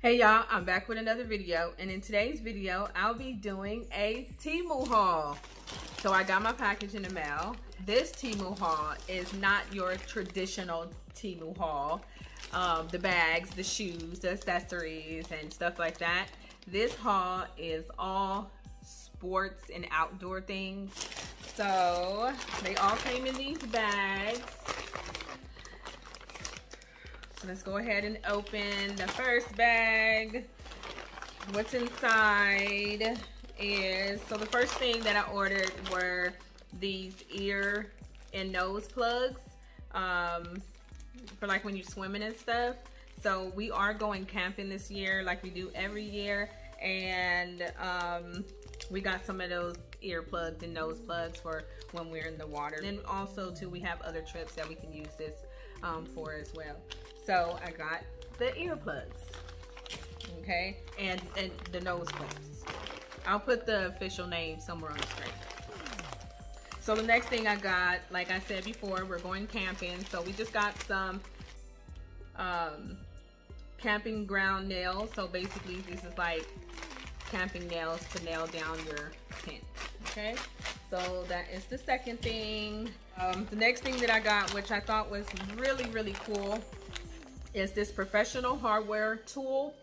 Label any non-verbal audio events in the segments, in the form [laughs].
Hey y'all, I'm back with another video and in today's video, I'll be doing a Temu haul. So I got my package in the mail. This Temu haul is not your traditional Temu haul. Um, the bags, the shoes, the accessories and stuff like that. This haul is all sports and outdoor things. So they all came in these bags. So let's go ahead and open the first bag. What's inside is, so the first thing that I ordered were these ear and nose plugs um, for like when you're swimming and stuff. So we are going camping this year like we do every year. And um, we got some of those ear plugs and nose plugs for when we're in the water. And also too, we have other trips that we can use this um, for as well. So I got the earplugs, okay, and, and the nose clips. I'll put the official name somewhere on the screen. So the next thing I got, like I said before, we're going camping. So we just got some um, camping ground nails. So basically this is like camping nails to nail down your tent, okay? So that is the second thing. Um, the next thing that I got, which I thought was really, really cool, is this professional hardware tool.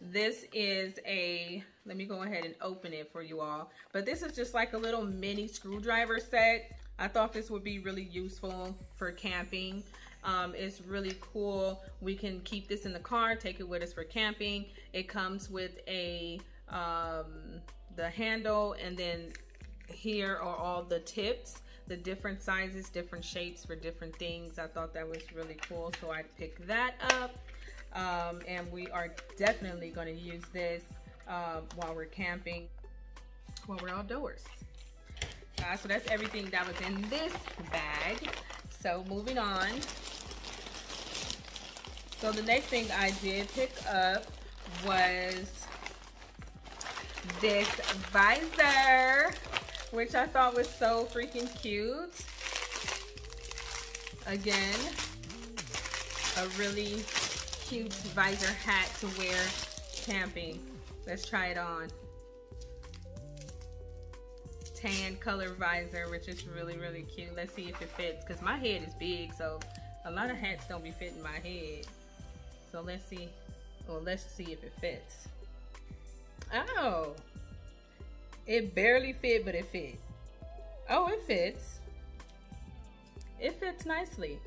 This is a, let me go ahead and open it for you all. But this is just like a little mini screwdriver set. I thought this would be really useful for camping. Um, it's really cool. We can keep this in the car, take it with us for camping. It comes with a, um, the handle and then here are all the tips the different sizes, different shapes for different things. I thought that was really cool, so I picked that up. Um, and we are definitely going to use this uh, while we're camping, while we're outdoors. Uh, so that's everything that was in this bag. So moving on. So the next thing I did pick up was this visor which I thought was so freaking cute. Again, a really cute visor hat to wear camping. Let's try it on. Tan color visor, which is really, really cute. Let's see if it fits, because my head is big, so a lot of hats don't be fitting my head. So let's see, well, let's see if it fits. Oh, it barely fit, but it fit. Oh, it fits. It fits nicely.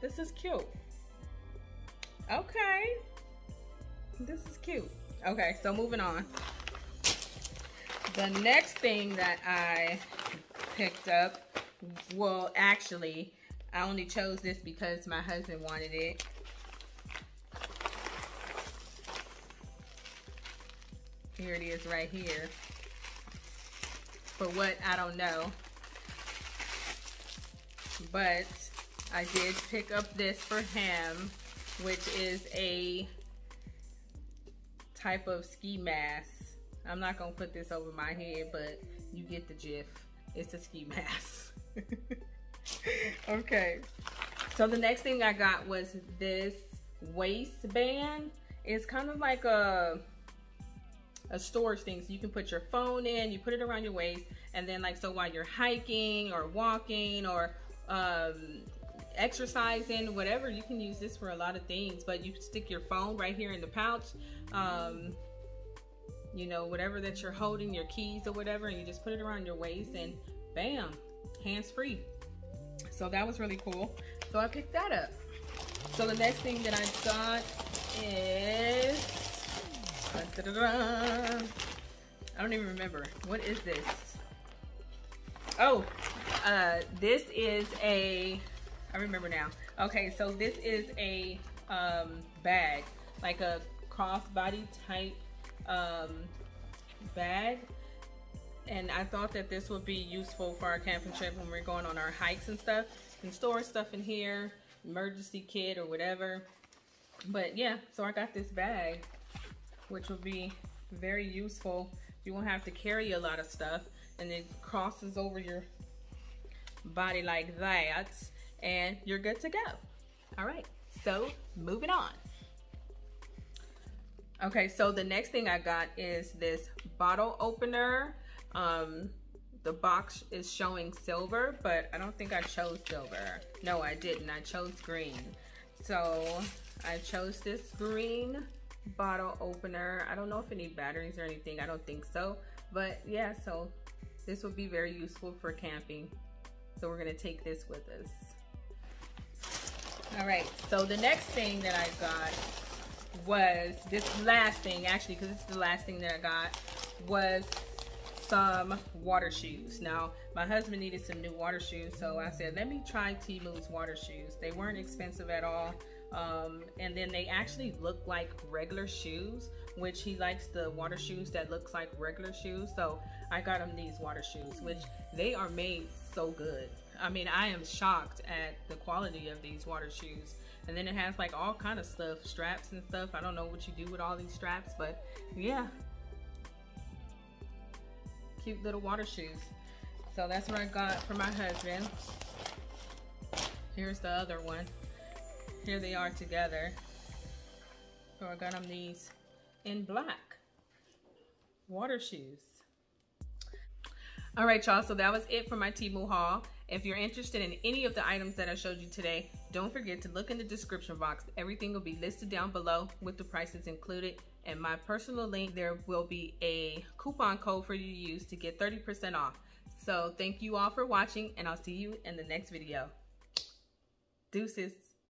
This is cute. Okay. This is cute. Okay, so moving on. The next thing that I picked up, well, actually, I only chose this because my husband wanted it. Here it is right here for what, I don't know. But I did pick up this for him, which is a type of ski mask. I'm not gonna put this over my head, but you get the gif. It's a ski mask. [laughs] okay. So the next thing I got was this waistband. It's kind of like a a storage thing. So you can put your phone in, you put it around your waist, and then like, so while you're hiking or walking or um, exercising, whatever, you can use this for a lot of things, but you stick your phone right here in the pouch. Um, you know, whatever that you're holding, your keys or whatever, and you just put it around your waist and bam, hands free. So that was really cool. So I picked that up. So the next thing that I got is I don't even remember. What is this? Oh, uh, this is a, I remember now. Okay, so this is a um, bag, like a crossbody type um, bag. And I thought that this would be useful for our camping trip when we're going on our hikes and stuff. And store stuff in here, emergency kit or whatever. But yeah, so I got this bag which will be very useful. You won't have to carry a lot of stuff and it crosses over your body like that and you're good to go. All right, so moving on. Okay, so the next thing I got is this bottle opener. Um, the box is showing silver, but I don't think I chose silver. No, I didn't. I chose green. So I chose this green bottle opener. I don't know if it needs batteries or anything. I don't think so. But yeah, so this would be very useful for camping. So we're gonna take this with us. All right, so the next thing that I got was this last thing, actually, because it's the last thing that I got, was some water shoes. Now, my husband needed some new water shoes, so I said, let me try Temu's water shoes. They weren't expensive at all. Um, and then they actually look like regular shoes, which he likes the water shoes that looks like regular shoes. So I got him these water shoes, which they are made so good. I mean, I am shocked at the quality of these water shoes. And then it has like all kind of stuff, straps and stuff. I don't know what you do with all these straps, but yeah. Cute little water shoes. So that's what I got for my husband. Here's the other one. Here they are together. So I got them these in black water shoes. All right, y'all, so that was it for my Temu haul. If you're interested in any of the items that I showed you today, don't forget to look in the description box. Everything will be listed down below with the prices included. And my personal link, there will be a coupon code for you to use to get 30% off. So thank you all for watching and I'll see you in the next video. Deuces.